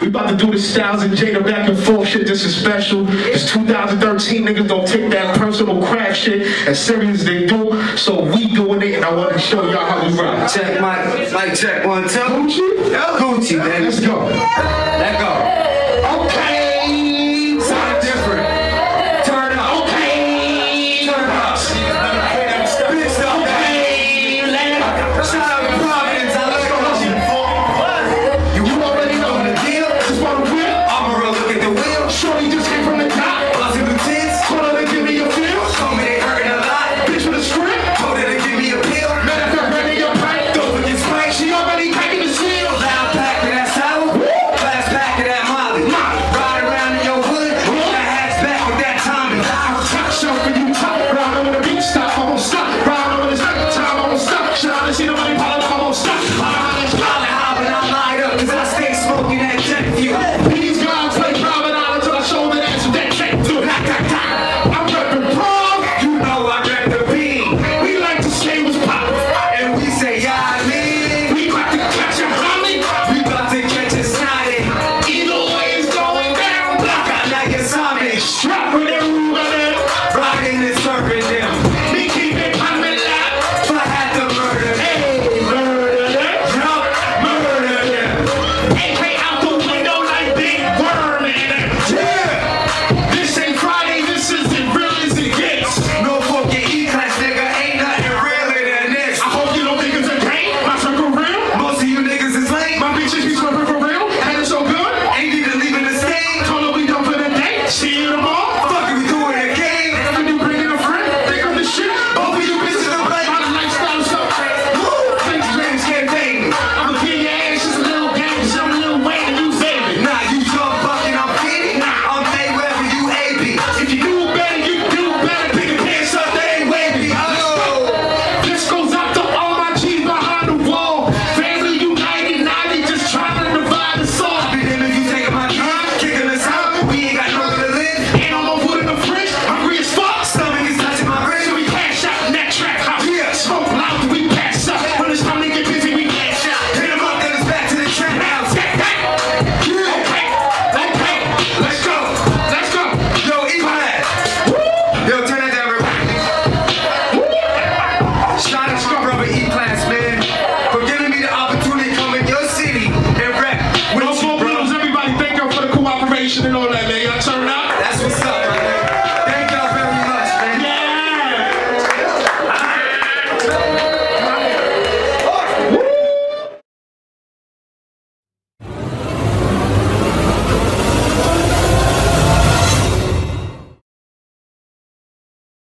We about to do the Styles and Jada back and forth shit. This is special. It's 2013. Niggas don't take that personal craft shit as serious as they do. So we doing it, and I want to show y'all how we rock. Check, mic. mic, check. One, two. Gucci? Gucci, baby. Let's go. Let go. being strapped with every